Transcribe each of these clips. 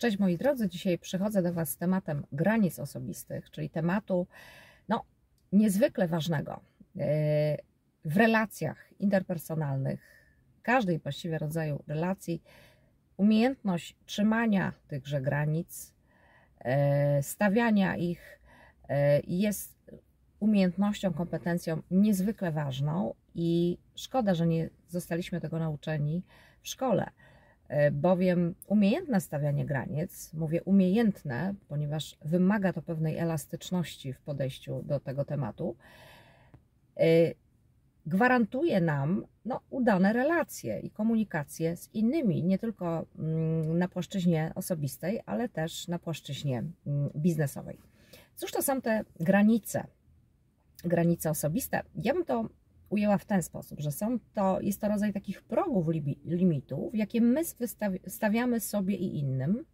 Cześć moi drodzy, dzisiaj przychodzę do Was z tematem granic osobistych, czyli tematu no, niezwykle ważnego yy, w relacjach interpersonalnych, każdej właściwie rodzaju relacji, umiejętność trzymania tychże granic, yy, stawiania ich yy, jest umiejętnością, kompetencją niezwykle ważną i szkoda, że nie zostaliśmy tego nauczeni w szkole bowiem umiejętne stawianie granic, mówię umiejętne, ponieważ wymaga to pewnej elastyczności w podejściu do tego tematu, e, gwarantuje nam no, udane relacje i komunikacje z innymi, nie tylko mm, na płaszczyźnie osobistej, ale też na płaszczyźnie mm, biznesowej. Cóż to są te granice? Granice osobiste. Ja bym to ujęła w ten sposób, że są to, jest to rodzaj takich progów limitów, jakie my stawiamy sobie i innym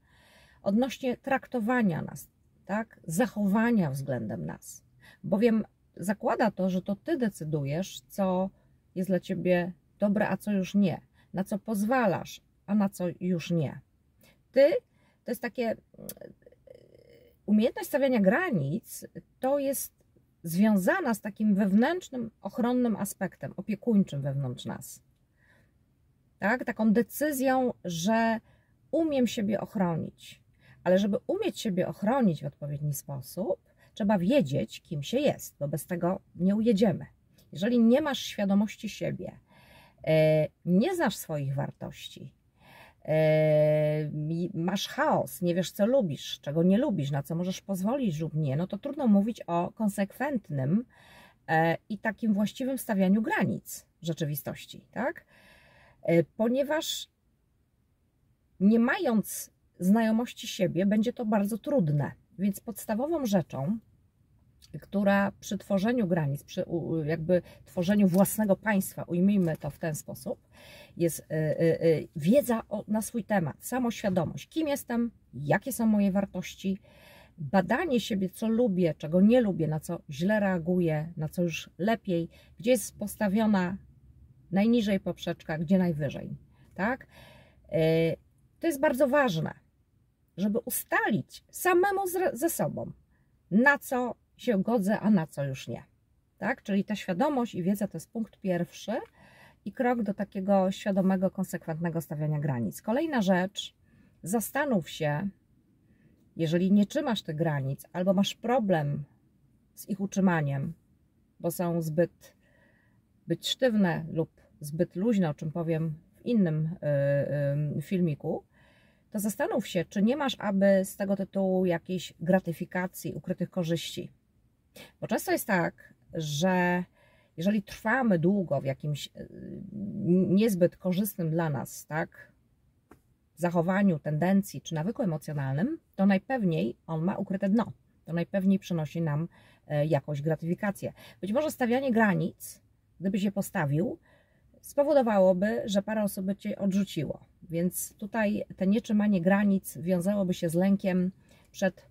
odnośnie traktowania nas, tak, zachowania względem nas. Bowiem zakłada to, że to ty decydujesz, co jest dla ciebie dobre, a co już nie, na co pozwalasz, a na co już nie. Ty to jest takie umiejętność stawiania granic, to jest związana z takim wewnętrznym, ochronnym aspektem, opiekuńczym wewnątrz nas. Tak? Taką decyzją, że umiem siebie ochronić. Ale żeby umieć siebie ochronić w odpowiedni sposób, trzeba wiedzieć, kim się jest, bo bez tego nie ujedziemy. Jeżeli nie masz świadomości siebie, e, nie znasz swoich wartości, masz chaos, nie wiesz co lubisz, czego nie lubisz, na co możesz pozwolić lub nie, no to trudno mówić o konsekwentnym e, i takim właściwym stawianiu granic rzeczywistości, tak? E, ponieważ nie mając znajomości siebie, będzie to bardzo trudne. Więc podstawową rzeczą, która przy tworzeniu granic, przy jakby tworzeniu własnego państwa, ujmijmy to w ten sposób, jest y, y, y, wiedza na swój temat, samoświadomość, kim jestem, jakie są moje wartości, badanie siebie, co lubię, czego nie lubię, na co źle reaguję, na co już lepiej, gdzie jest postawiona najniżej poprzeczka, gdzie najwyżej, tak? To jest bardzo ważne, żeby ustalić samemu ze sobą, na co się godzę, a na co już nie. Tak? Czyli ta świadomość i wiedza to jest punkt pierwszy i krok do takiego świadomego, konsekwentnego stawiania granic. Kolejna rzecz, zastanów się, jeżeli nie trzymasz tych granic albo masz problem z ich utrzymaniem, bo są zbyt, zbyt sztywne lub zbyt luźne, o czym powiem w innym y, y, filmiku, to zastanów się, czy nie masz aby z tego tytułu jakiejś gratyfikacji, ukrytych korzyści. Bo często jest tak, że jeżeli trwamy długo w jakimś e, niezbyt korzystnym dla nas, tak, zachowaniu, tendencji czy nawyku emocjonalnym, to najpewniej on ma ukryte dno. To najpewniej przynosi nam e, jakąś gratyfikację. Być może stawianie granic, gdyby się postawił, spowodowałoby, że parę osób cię odrzuciło. Więc tutaj te nietrzymanie granic wiązałoby się z lękiem przed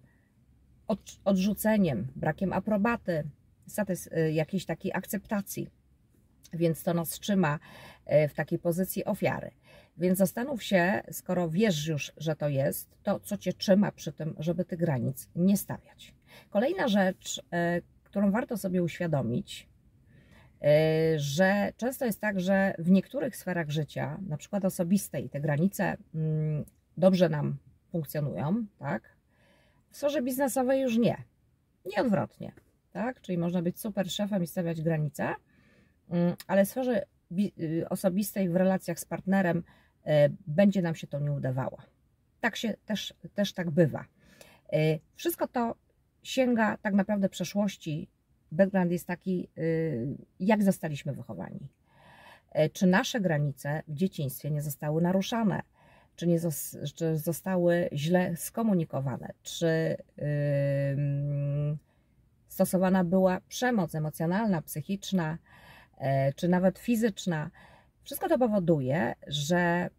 odrzuceniem, brakiem aprobaty, y, jakiejś takiej akceptacji. Więc to nas trzyma y, w takiej pozycji ofiary. Więc zastanów się, skoro wiesz już, że to jest, to co cię trzyma przy tym, żeby tych granic nie stawiać. Kolejna rzecz, y, którą warto sobie uświadomić, że często jest tak, że w niektórych sferach życia, na przykład osobistej, te granice mm, dobrze nam funkcjonują, tak? W sferze biznesowej już nie. Nie odwrotnie. Tak? Czyli można być super szefem i stawiać granice, mm, ale w sferze y, osobistej, w relacjach z partnerem y, będzie nam się to nie udawało. Tak się też, też tak bywa. Y, wszystko to sięga tak naprawdę przeszłości. Background jest taki, jak zostaliśmy wychowani. Czy nasze granice w dzieciństwie nie zostały naruszane? Czy, nie czy zostały źle skomunikowane, czy yy, stosowana była przemoc emocjonalna, psychiczna, yy, czy nawet fizyczna. Wszystko to powoduje, że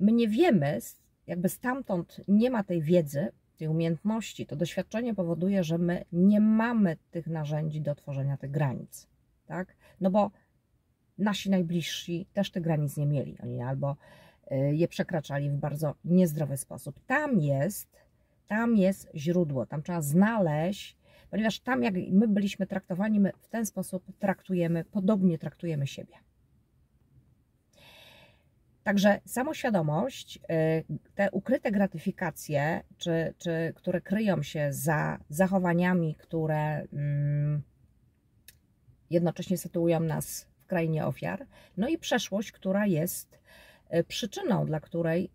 my nie wiemy, jakby stamtąd nie ma tej wiedzy, tej umiejętności, to doświadczenie powoduje, że my nie mamy tych narzędzi do tworzenia tych granic. Tak? No bo nasi najbliżsi też tych granic nie mieli. Oni albo je przekraczali w bardzo niezdrowy sposób. Tam jest, tam jest źródło, tam trzeba znaleźć, ponieważ tam jak my byliśmy traktowani, my w ten sposób traktujemy, podobnie traktujemy siebie. Także samoświadomość, y, te ukryte gratyfikacje, czy, czy, które kryją się za zachowaniami, które mm, jednocześnie sytuują nas w krainie ofiar, no i przeszłość, która jest przyczyną, dla której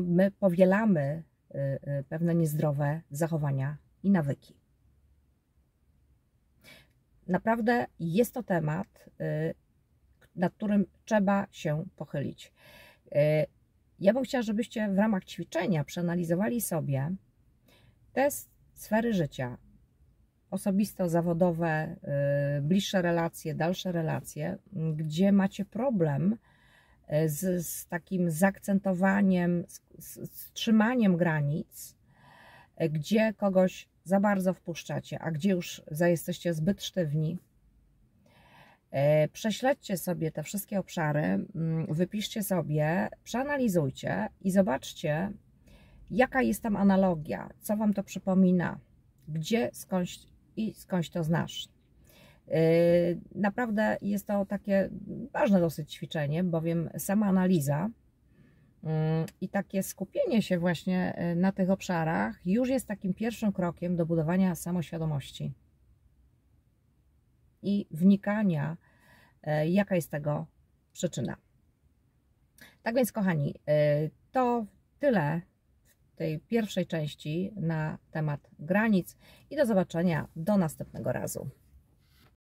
my powielamy y, pewne niezdrowe zachowania i nawyki. Naprawdę jest to temat, nad którym trzeba się pochylić. E, ja bym chciała, żebyście w ramach ćwiczenia przeanalizowali sobie te sfery życia, osobisto-zawodowe, e, bliższe relacje, dalsze relacje, gdzie macie problem e, z, z takim zaakcentowaniem, z, z trzymaniem granic, gdzie kogoś za bardzo wpuszczacie, a gdzie już jesteście zbyt sztywni, E, prześledźcie sobie te wszystkie obszary, mm, wypiszcie sobie, przeanalizujcie i zobaczcie, jaka jest tam analogia, co Wam to przypomina, gdzie, skądś i skądś to znasz. E, naprawdę jest to takie ważne dosyć ćwiczenie, bowiem sama analiza mm, i takie skupienie się właśnie e, na tych obszarach już jest takim pierwszym krokiem do budowania samoświadomości i wnikania, jaka jest tego przyczyna. Tak więc, kochani, to tyle w tej pierwszej części na temat granic i do zobaczenia do następnego razu.